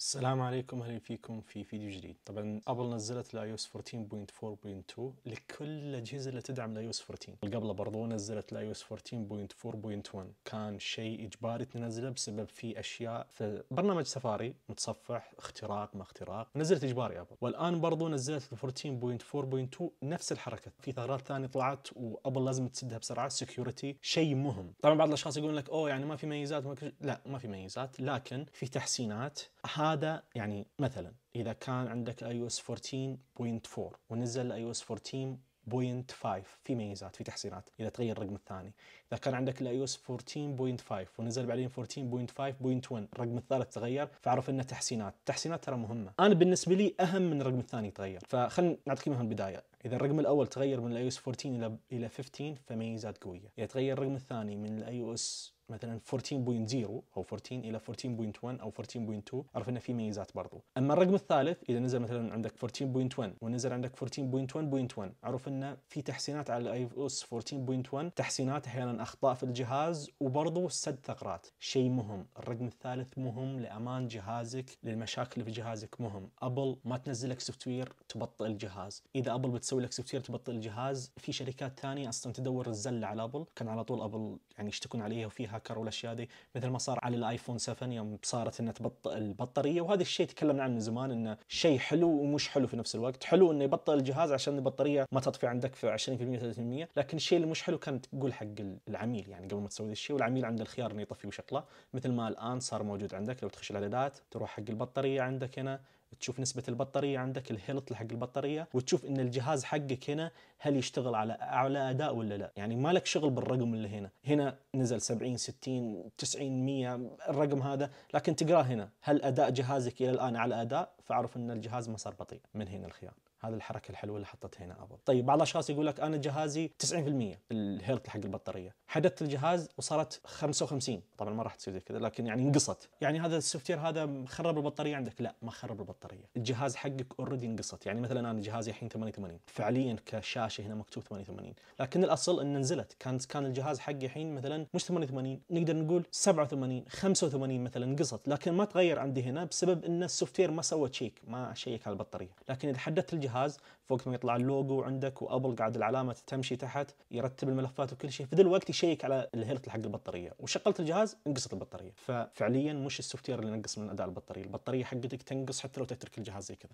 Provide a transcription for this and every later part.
السلام عليكم أهلا فيكم في فيديو جديد. طبعا أبل نزلت iOS 14.4.2 لكل الأجهزة اللي تدعم iOS 14 قبل برضو نزلت iOS 14.4.1 كان شيء إجباري تنزله بسبب في أشياء في برنامج سفاري متصفح اختراق ما اختراق. نزلت إجباري أبل. والآن برضو نزلت 14.4.2 نفس الحركة. في ثغرات ثانية طلعت وأبل لازم تسدها بسرعة security شيء مهم. طبعا بعض الأشخاص يقولون لك أوه يعني ما في ميزات ما. لا ما في ميزات لكن في تحسينات. هذا يعني مثلا إذا كان عندك iOS 14.4 ونزل iOS 14.5 في ميزات في تحسينات إذا تغير الرقم الثاني. إذا كان عندك ال iOS 14.5 ونزل بعدين 14.5.1 الرقم الثالث تغير فأعرف إنه تحسينات. التحسينات ترى مهمة. أنا بالنسبة لي أهم من الرقم الثاني يتغير فخلنا نعطيك من البداية. إذا الرقم الأول تغير من ال iOS 14 إلى إلى 15 فميزات قوية. إذا تغير الرقم الثاني من ال iOS مثلا 14.0 أو 14 إلى 14.1 أو 14.2 أعرف انه في ميزات برضو. أما الرقم الثالث إذا نزل مثلا عندك 14.1 ونزل عندك 14.1.1 أعرف انه في تحسينات على ال iO S 14.1 تحسينات أحيانا أخطاء في الجهاز وبرضو سد ثغرات. شيء مهم الرقم الثالث مهم لأمان جهازك للمشاكل في جهازك مهم. ابل ما تنزل لك software تبطئ الجهاز. إذا ابل بتسوي لك software تبطئ الجهاز في شركات ثانية أصلا تدور الزلة على ابل كان على طول ابل يعني يشتكون عليها وفيها هاكر والأشياء دي مثل ما صار على الآيفون 7 يوم صارت إنها تبطئ البطارية وهذا الشيء تكلمنا عنه من زمان إنه شيء حلو ومش حلو في نفس الوقت. حلو إنه يبطئ الجهاز عشان البطارية ما تطفي عندك في 20% 30% لكن الشيء اللي مش حلو كان تقول حق العميل يعني قبل ما تسوي ذا الشيء والعميل عنده الخيار إنه يطفي ويشغله مثل ما الآن صار موجود عندك لو تخش الإعدادات تروح حق البطارية عندك هنا تشوف نسبة البطارية عندك ال health حق البطارية وتشوف إن الجهاز حقك هنا هل يشتغل على أعلى أداء ولا لا. يعني ما لك شغل بالرقم اللي هنا. هنا نزل 70 60 90 100 الرقم هذا لكن تقراه هنا هل أداء جهازك إلى الآن على أداء؟ فاعرف إن الجهاز ما صار بطيء من هنا الخيار هذه الحركة الحلوة اللي حطتها هنا ابل طيب بعض الأشخاص يقول لك أنا جهازي 90% ال health حق البطارية. حدثت الجهاز وصارت 55 طبعا ما راح تصير كذا لكن يعني انقصت. يعني هذا ال soft هذا خرب البطارية عندك؟ لا ما خرب البطارية. الجهاز حقك already انقصت. يعني مثلا أنا جهازي الحين 88 فعليا كشاشة هنا مكتوب 88 لكن الأصل إن نزلت. كان كان الجهاز حقي الحين مثلا مش 88 نقدر نقول 87 85 مثلا قصت لكن ما تغير عندي هنا بسبب إن ال soft ما سوى check ما شيك على البطارية. لكن إذا حدثت الجهاز فوق ما يطلع اللوجو عندك وأبل قاعد العلامة تمشي تحت يرتب الملفات وكل شيء في ذا الوقت يشيك على ال health حق البطارية. وشغلت الجهاز انقصت البطارية. ففعليا مش ال software اللي نقص من أداء البطارية. البطارية حقتك تنقص حتى لو تترك الجهاز زي كذا.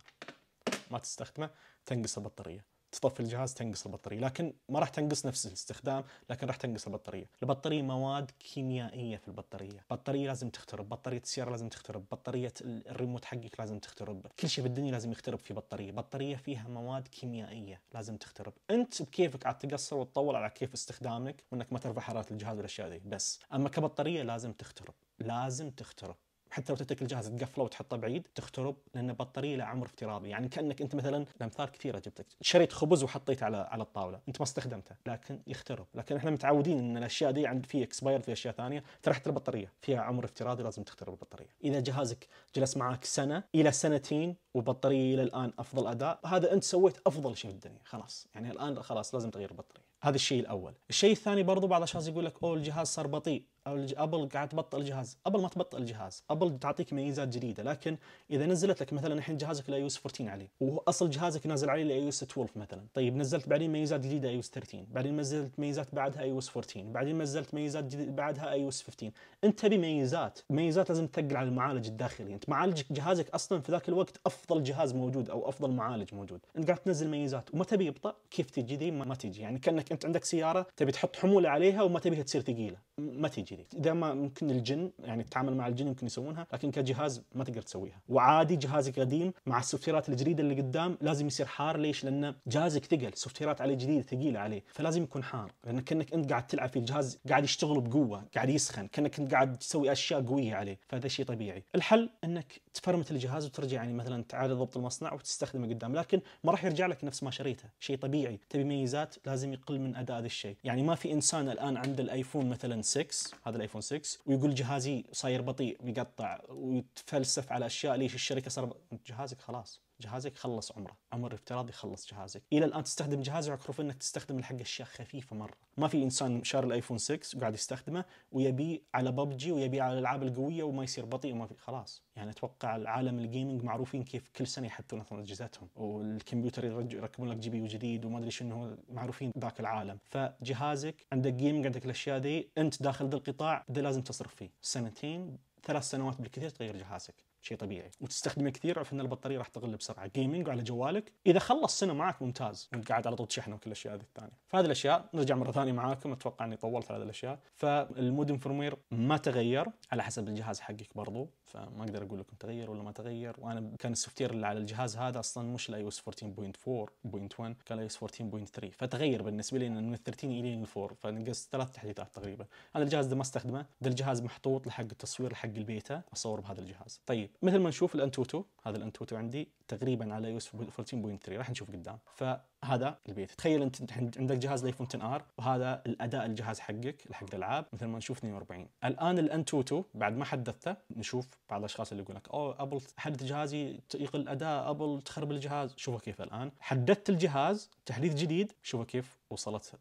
ما تستخدمه تنقص البطارية. تطفي الجهاز تنقص البطارية. لكن ما راح تنقص نفس الاستخدام لكن راح تنقص البطارية. البطارية مواد كيميائية في البطارية. بطارية لازم تخترب بطارية السيارة لازم تخترب بطارية الريموت حقك لازم تخترب. كل شيء بالدنيا لازم يخترب في بطارية. بطارية فيها مواد كيميائية لازم تخترب. انت بكيفك عاد تقصر وتطول على كيف استخدامك وانك ما ترفع حرارة الجهاز والأشياء ذي. بس أما كبطارية لازم تخترب. لازم تخترب. حتى لو تترك الجهاز تقفله وتحطه بعيد تخترب لأن البطاريه لها عمر افتراضي. يعني كأنك أنت مثلا الامثال كثيرة جبتك. شريت خبز وحطيته على على الطاولة. أنت ما استخدمته لكن يخترب. لكن إحنا متعودين إن الأشياء دي عند في expire في أشياء ثانية ترى حتى البطارية فيها عمر افتراضي لازم تخترب البطارية. إذا جهازك جلس معك سنة إلى سنتين وبطارية إلى الآن أفضل أداء هذا أنت سويت أفضل شيء في الدنيا خلاص. يعني الآن خلاص لازم تغير البطارية. هذا الشيء الأول. الشيء الثاني برضو بعض الاشخاص يقول لك أوه الجهاز صار بطيء. أبل قاعد تبطئ الجهاز. أبل ما تبطئ الجهاز. أبل تعطيك ميزات جديدة لكن إذا نزلت لك مثلا الحين جهازك الاي 14 عليه واصل جهازك نازل عليه الاي 12 مثلا. طيب نزلت بعدين ميزات جديدة اي 13 بعدين نزلت ميزات بعدها اي 14 بعدين نزلت ميزات جديدة بعدها اي 15 أنت تبي ميزات. ميزات لازم تثقل على المعالج الداخلي. أنت معالجك جهازك أصلا في ذاك الوقت أفضل جهاز موجود أو أفضل معالج موجود. أنت قاعد تنزل ميزات. وما تبي يبطأ كيف تجي؟ دي ما تجي. يعني كأنك أنت عندك سيارة تبي تحط حمولة عليها وما تبيها تصير ثقيلة. ما تجي. دي إذا ما ممكن الجن يعني تتعامل مع الجن يمكن يسوونها لكن كجهاز ما تقدر تسويها. وعادي جهازك قديم مع ال softwareات الجديدة اللي قدام لازم يصير حار. ليش؟ لأن جهازك ثقل softwareات عليه جديدة ثقيلة عليه فلازم يكون حار. لأن كأنك أنت قاعد تلعب في الجهاز قاعد يشتغل بقوة قاعد يسخن كأنك أنت قاعد تسوي أشياء قوية عليه. فهذا شيء طبيعي. الحل أنك تفرمت الجهاز وترجع يعني مثلا تعالى ضبط المصنع وتستخدمه قدام. لكن ما راح يرجع لك نفس ما شريته. شيء طبيعي. تبي ميزات لازم يقل من أداء هذا الشيء. يعني ما في إنسان الآن عنده الآيفون مثلا 6 هذا الآيفون 6 ويقول جهازي صاير بطيء بيقطع ويتفلسف على أشياء ليش الشركة صار جهازك خلاص. جهازك خلص عمره عمر افتراضي خلص جهازك. إلى الآن تستخدم جهاز ويعرف إنك تستخدم حق أشياء خفيفة مرة. ما في إنسان شار الآيفون 6 وقاعد يستخدمه ويبي على ببجي ويبي على الألعاب القوية وما يصير بطيء وما في خلاص. يعني أتوقع العالم ال gaming معروفين كيف كل سنة يحدثون أجهزتهم. والكمبيوتر يركبون لك GPU جديد وما أدري شنو معروفين ذاك العالم. فجهازك عندك gaming عندك الأشياء ذي أنت داخل ذا القطاع ده لازم تصرف فيه. سنتين ثلاث سنوات بالكثير تغير جهازك شيء طبيعي. وتستخدمه كثير عرف إن البطارية راح تخرب بسرعة. gaming وعلى جوالك. إذا خلص سنة معك ممتاز. وأنت قاعد على طول تشحنه وكل الأشياء هذه الثانية. فهذه الأشياء نرجع مرة ثانية معاكم. أتوقع إني طولت على هذه الأشياء. فال modem firmware ما تغير على حسب الجهاز حقك برضو. فما أقدر أقول لكم تغير ولا ما تغير. وأنا كان ال soft اللي على الجهاز هذا أصلا مش ال iOS 14.4.1 كان ال iOS 14.3 فتغير بالنسبة لي من ال 13 إلى ال 4 فنقص ثلاث تحديثات تقريبا. أنا الجهاز ده ما أستخدمه. ده الجهاز محطوط لحق التصوير حق البيتا أصور بهذا الجهاز. طيب مثل ما نشوف الأنتوتو هذا الأنتوتو عندي تقريبا على iOS 14.3 راح نشوف قدام. فهذا البيت. تخيل أنت عندك جهاز الأيفون 10 R وهذا الأداء الجهاز حقك حق الألعاب مثل ما نشوف 42 الآن الأنتوتو بعد ما حدثته نشوف بعض الأشخاص اللي يقول لك أوه أبل حدث جهازي يقل الاداء أبل تخرب الجهاز. شوفوا كيف الآن. حدثت الجهاز تحديث جديد. شوفوا كيف وصلت.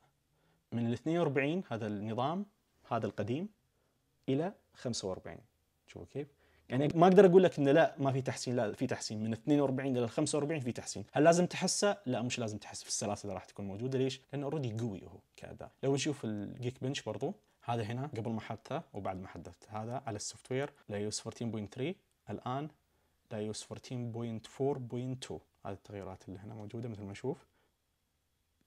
من ال 42 هذا النظام هذا القديم إلى 45 شوفوا كيف. يعني ما أقدر أقول لك إنه لا ما في تحسين. لا في تحسين. من 42 إلى 45 في تحسين. هل لازم تحسه؟ لا مش لازم تحس. في السلاسة راح تكون موجودة. ليش؟ لأنه already قوي هو كاداء لو نشوف ال Geekbench برضو. هذا هنا قبل ما حدثه وبعد ما حدثت هذا على ال software ال iOS 14.3 الآن ال iOS 14.4.2 هذه التغييرات اللي هنا موجودة مثل ما نشوف.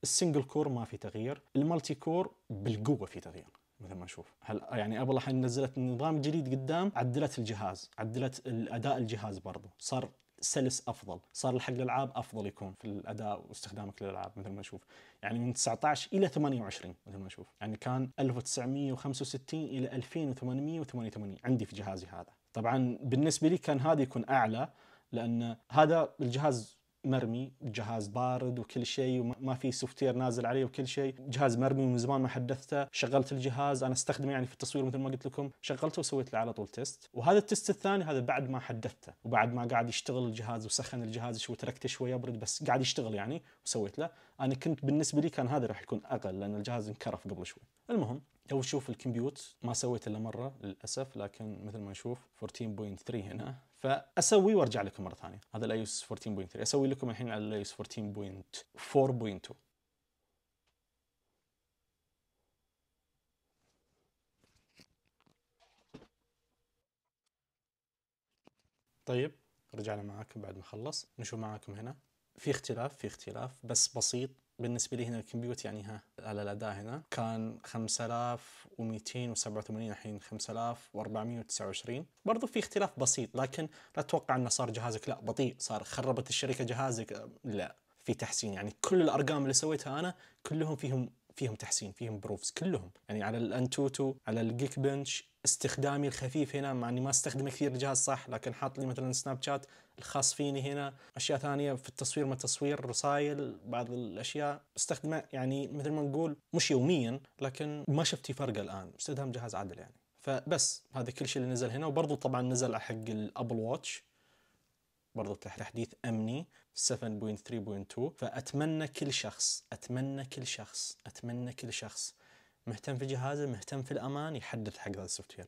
ال single core ما في تغيير ال multi core بالقوة في تغيير مثل ما نشوف. هل يعني ابل الحين نزلت نظام جديد قدام؟ عدلت الجهاز عدلت الاداء الجهاز برضه صار سلس أفضل صار حق الالعاب أفضل يكون في الأداء واستخدامك للألعاب مثل ما نشوف. يعني من 19 إلى 28 مثل ما نشوف. يعني كان 1965 إلى 2888 عندي في جهازي هذا. طبعا بالنسبة لي كان هذا يكون أعلى لأن هذا الجهاز مرمي جهاز بارد وكل شيء وما في soft نازل عليه وكل شيء. جهاز مرمي ومن زمان ما حدثته. شغلت الجهاز أنا أستخدمه يعني في التصوير مثل ما قلت لكم. شغلته وسويت له على طول test وهذا ال test الثاني هذا بعد ما حدثته. وبعد ما قاعد يشتغل الجهاز وسخن الجهاز شوي تركته شوي يبرد بس قاعد يشتغل يعني وسويت له. أنا كنت بالنسبة لي كان هذا راح يكون أقل لأن الجهاز انكرف قبل شوي. المهم لو نشوف ال compute. ما سويت إلا مرة للأسف لكن مثل ما نشوف 14.3 هنا. فأسوي وأرجع لكم مرة ثانية. هذا ال iOS 14.3 أسوي لكم الحين على ال iOS 14.4.2 طيب رجعنا معاكم بعد ما خلص. نشوف معاكم هنا. في اختلاف في اختلاف بس بسيط. بالنسبة لي هنا ال compute يعني ها على الأداء هنا كان 5287 الحين 5429 برضو في اختلاف بسيط لكن لا تتوقع إنه صار جهازك لا بطيء. صار خربت الشركة جهازك لا. في تحسين يعني كل الأرقام اللي سويتها أنا كلهم فيهم فيهم تحسين فيهم improves كلهم. يعني على الأنتوتو على ال Geekbench استخدامي الخفيف هنا مع إني ما أستخدم كثير الجهاز صح لكن حاط لي مثلا سناب شات الخاص فيني هنا. أشياء ثانية في التصوير ما تصوير رسائل بعض الأشياء. أستخدمه يعني مثل ما نقول مش يوميا لكن ما شفت فرق الآن. استخدام جهاز عادل يعني. فبس هذا كل شيء اللي نزل هنا. وبرضه طبعا نزل حق الابل واتش برضو تحديث أمني 7.3.2 فأتمنى كل شخص أتمنى كل شخص أتمنى كل شخص مهتم في جهازه مهتم في الأمان يحدث حق هذا ال software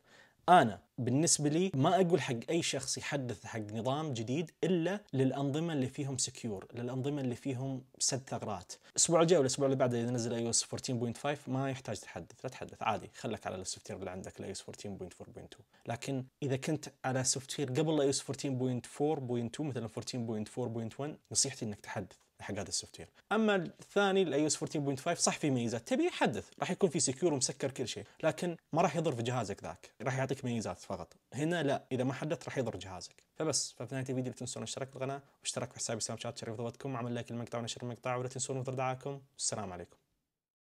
أنا بالنسبة لي ما أقول حق أي شخص يحدث حق نظام جديد إلا للأنظمة اللي فيهم secure للأنظمة اللي فيهم سد ثغرات. الأسبوع الجاي والاسبوع اللي بعده إذا نزل iOS 14.5 ما يحتاج تحدث لا تحدث عادي خلك على ال software اللي عندك ال iOS 14.4.2 لكن إذا كنت على software قبل iOS 14.4.2 مثلا 14.4.1 نصيحتي إنك تحدث. حق هذا ال software. أما الثاني ال iOS 14.5 صح في ميزات. تبي يحدث. راح يكون في secure ومسكر كل شيء. لكن ما راح يضر في جهازك ذاك. راح يعطيك ميزات فقط. هنا لا. إذا ما حدث راح يضر جهازك. فبس. ففي نهاية الفيديو لا تنسون الاشتراك في القناة واشتراك في حسابي Snapchat شريف ضغطكم عمل like المقطع ونشر المقطع ولا تنسون مثل دعاكم والسلام عليكم.